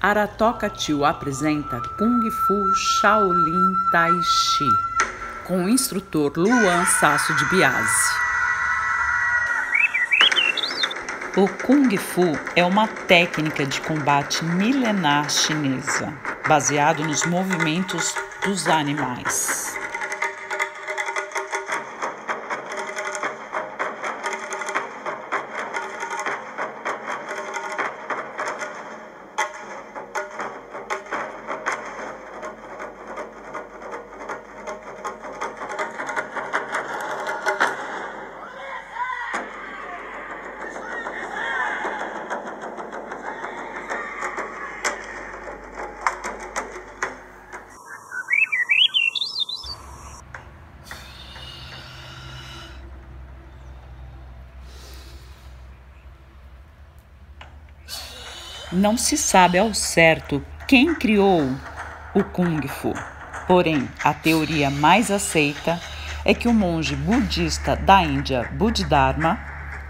Aratoka Tio apresenta Kung Fu Shaolin Tai Chi com o instrutor Luan Sasso de Biase. O Kung Fu é uma técnica de combate milenar chinesa, baseado nos movimentos dos animais. Não se sabe ao certo quem criou o Kung Fu. Porém, a teoria mais aceita é que o monge budista da Índia, Buddhidharma,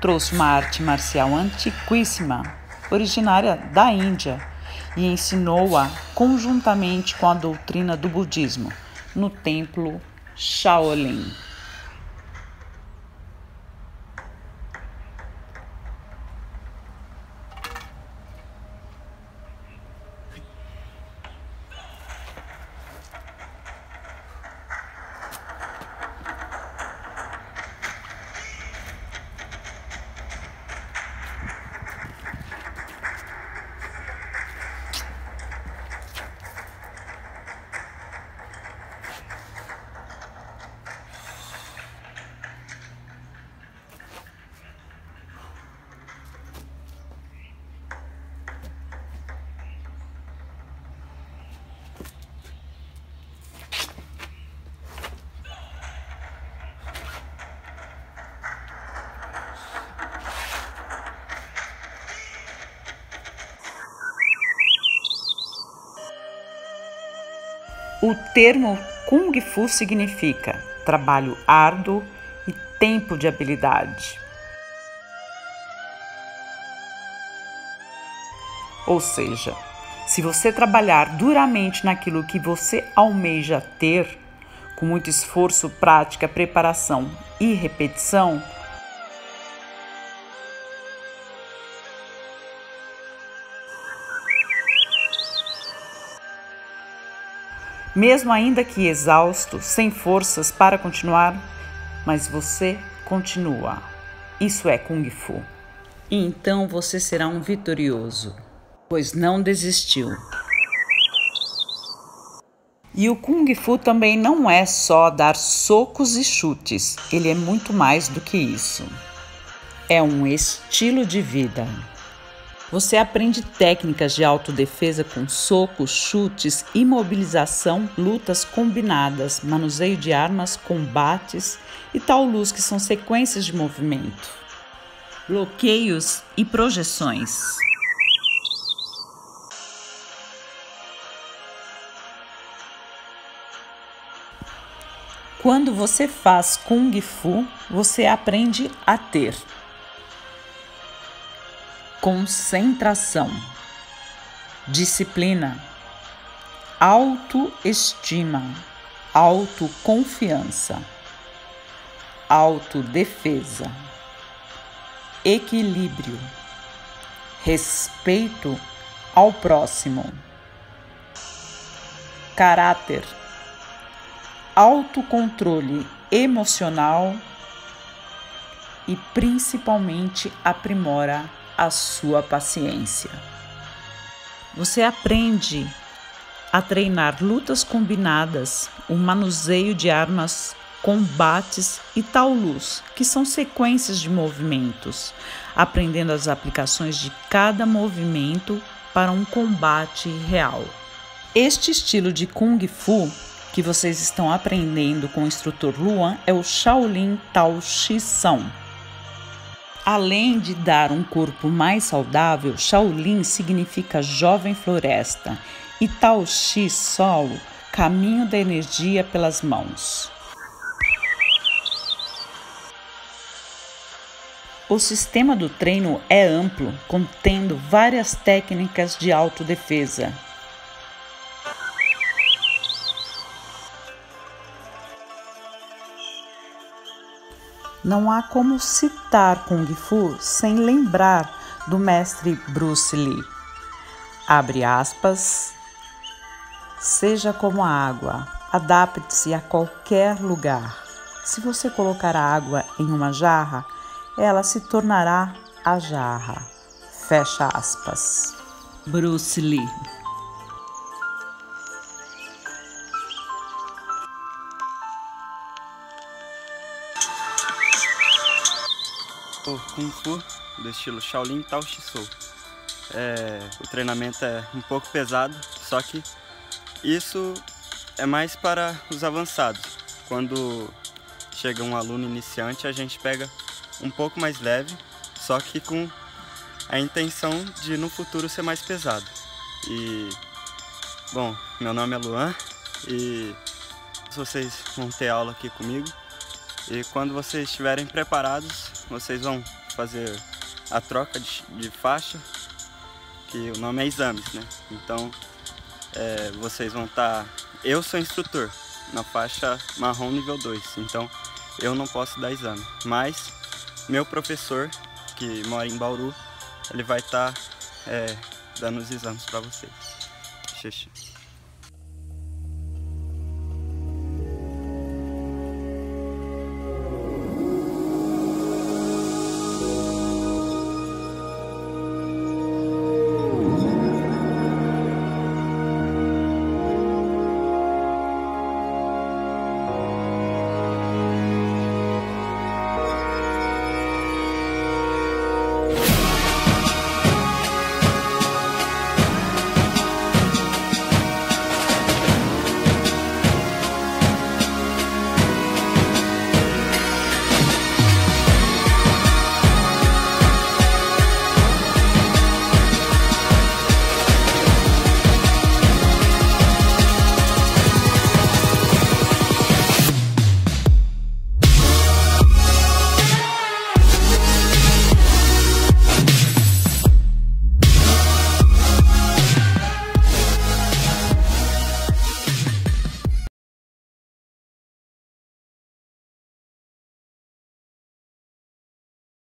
trouxe uma arte marcial antiquíssima, originária da Índia, e ensinou-a conjuntamente com a doutrina do budismo no templo Shaolin. O termo Kung Fu significa trabalho árduo e tempo de habilidade. Ou seja, se você trabalhar duramente naquilo que você almeja ter, com muito esforço, prática, preparação e repetição, mesmo ainda que exausto, sem forças para continuar, mas você continua. Isso é Kung Fu. E então você será um vitorioso, pois não desistiu. E o Kung Fu também não é só dar socos e chutes, ele é muito mais do que isso. É um estilo de vida. Você aprende técnicas de autodefesa com socos, chutes, imobilização, lutas combinadas, manuseio de armas, combates e tal luz que são sequências de movimento, bloqueios e projeções. Quando você faz Kung Fu, você aprende a ter concentração, disciplina, autoestima, autoconfiança, autodefesa, equilíbrio, respeito ao próximo, caráter, autocontrole emocional e principalmente aprimora a sua paciência. Você aprende a treinar lutas combinadas, o manuseio de armas, combates e taulus, que são sequências de movimentos, aprendendo as aplicações de cada movimento para um combate real. Este estilo de Kung Fu que vocês estão aprendendo com o instrutor Luan é o Shaolin Tao Chi Além de dar um corpo mais saudável, Shaolin significa jovem floresta e Tao Chi solo, caminho da energia pelas mãos. O sistema do treino é amplo, contendo várias técnicas de autodefesa. Não há como citar Kung Fu sem lembrar do mestre Bruce Lee. Abre aspas. Seja como a água, adapte-se a qualquer lugar. Se você colocar a água em uma jarra, ela se tornará a jarra. Fecha aspas. Bruce Lee. Kung Fu do estilo Shaolin Tao Chi Sou. É, o treinamento é um pouco pesado, só que isso é mais para os avançados. Quando chega um aluno iniciante, a gente pega um pouco mais leve, só que com a intenção de no futuro ser mais pesado. E bom, meu nome é Luan e vocês vão ter aula aqui comigo. E quando vocês estiverem preparados, vocês vão fazer a troca de, de faixa, que o nome é exames, né? Então é, vocês vão estar. Tá... Eu sou instrutor na faixa marrom nível 2, então eu não posso dar exame. Mas meu professor, que mora em Bauru, ele vai estar tá, é, dando os exames para vocês. Xixi.